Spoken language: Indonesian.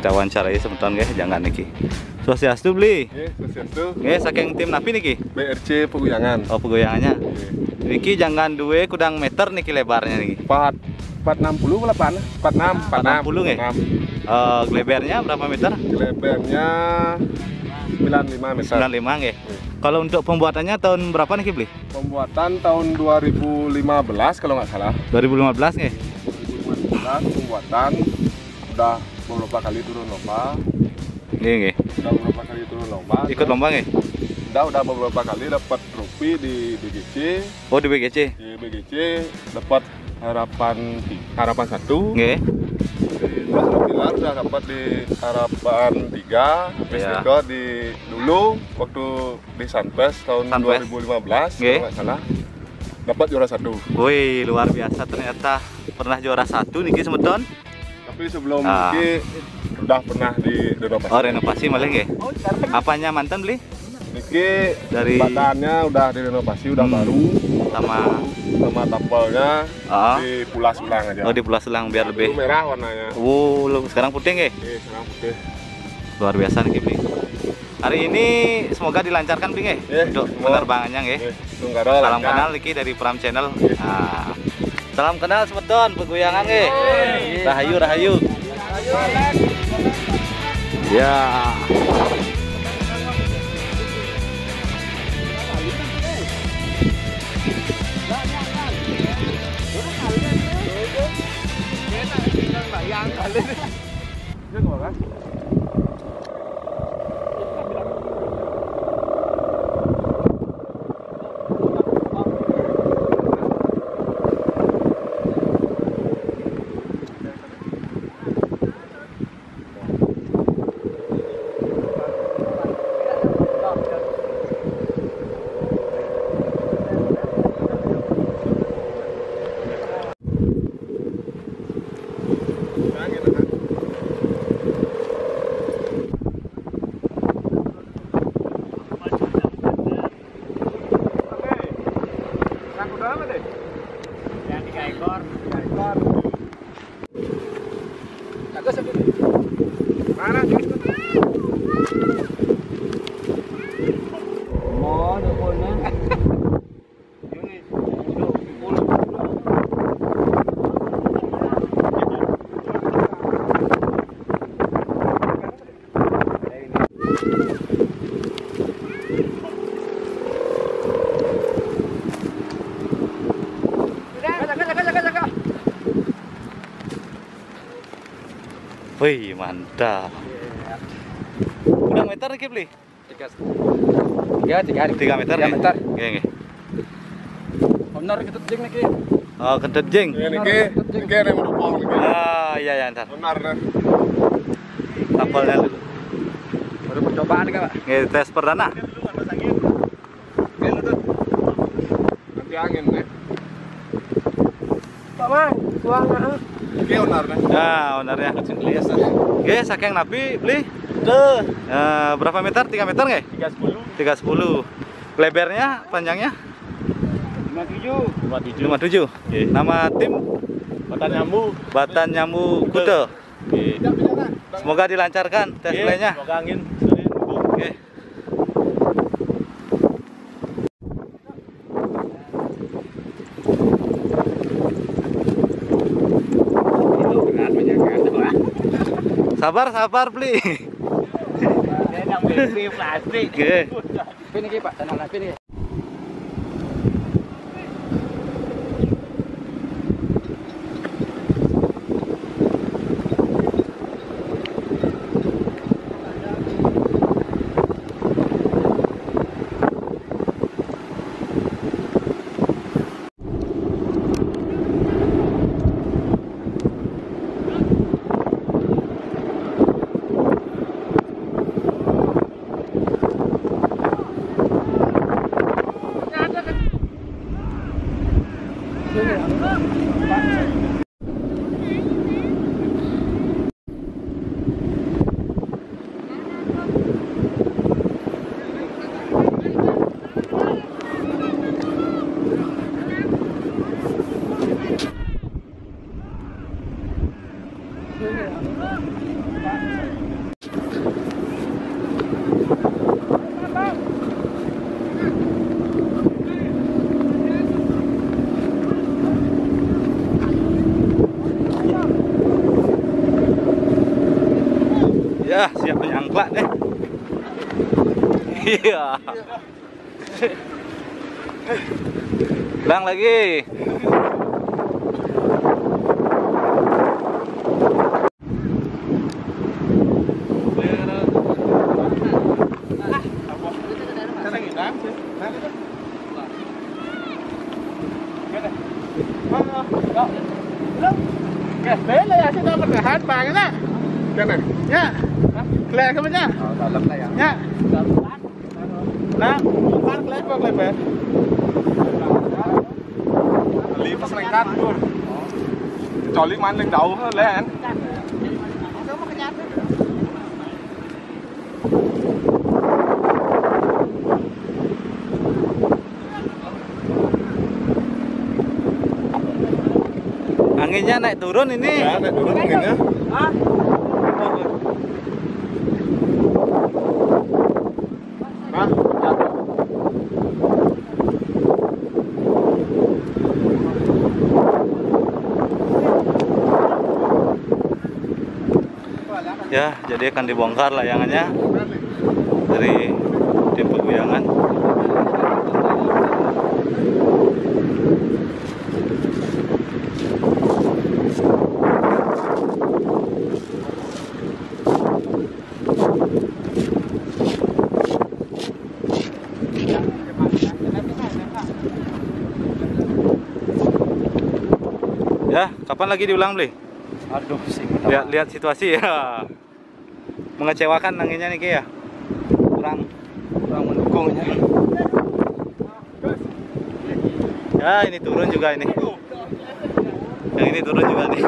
kita wawancarai sebentar guys jangan niki swastiastu beli Nggih, swastiastu. Nggih saking tim napi niki BRC Peguyangan. oh pegoyangannya niki jangan dua kudang meter niki lebarnya niki 4 460 berapa? 46, 46. 460 nggih? Eh, lebarnya berapa meter Lebarnya 95 meter. 95 nggih kalau untuk pembuatannya tahun berapa niki beli Pembuatan tahun 2015 kalau nggak salah. 2015 nggih 2015 pembuatan udah beberapa kali turun lomba. nggih nggih Udah beberapa kali turun lomba. ikut lomba nggih Udah udah beberapa kali dapat trofi di BGC. oh di BGC Di BGC dapat harapan harapan satu. nggih Mas Pilar udah dapat di harapan 3 Best Iya. record di dulu waktu di Sunfest tahun Sunfest. 2015 Oke. kalau nggak salah dapat juara satu Woi luar biasa ternyata pernah juara satu niki semeton tapi sebelum Ah. ini udah pernah di renovasi oh renovasi malah nggih apanya mantan beli Niki Dari- badannya udah direnovasi udah Hmm. baru sama sama tapelnya ah di pulas ulang aja oh di Pulau Selang biar lebih merah warnanya Wow, lu sekarang putih nggih? Oke, sekarang putih Luar biasa nih Bli. Hari ini semoga dilancarkan Bli nggih Iya, untuk penerbangannya nggih. Tunggaro Salam lancar. kenal Niki dari Pram Channel. Nah. Salam kenal semeton pegoyangan nggih. Rahayu rahayu. Ya. Wih, mantap. Udah meter Niki Bli? tiga tiga tiga 3 meter tiga meter Nggih nggih. benar gitu jeng nih Oh, kentut jeng. Niki, niki ada yang niki. Ah, iya ya ntar. Benar deh. Baru percobaan kan pak Nggih, tes perdana. Nanti angin deh. pak mang suanga Niki benar deh. Nah, ownernya. Oke, saking nabi beli. Tuh. berapa meter? 3 meter nggak? 310 310. Lebarnya, panjangnya 57 57. Nama tim Batan nyambu Batan Nyambu Kute. Semoga dilancarkan tes playnya. semoga angin Oke. Sabar, sabar, beli. Oke. ini pak tanah napi nyangkla deh iya lang lagi Cái bế lên là chúng ta mình phải hết bàn cái đó Cái này. Nhá. yeah. Ya. Kle ke mana? dalam lah ya. Ya. Nah, pan kle kok kle bế. Lipas lengkat tur. Cho lý man lên đầu hơn lên. Anginnya naik turun ini. Ya, naik dulu anginnya. Nah, Ya, jadi akan dibongkar layangannya dari tim peguyangan. Ya, kapan lagi diulang beli? Aduh, sih. Lihat lihat situasi ya mengecewakan anginnya nih Kia ya? Kurang kurang mendukungnya. Ya ini turun juga ini. Yang ini turun juga nih.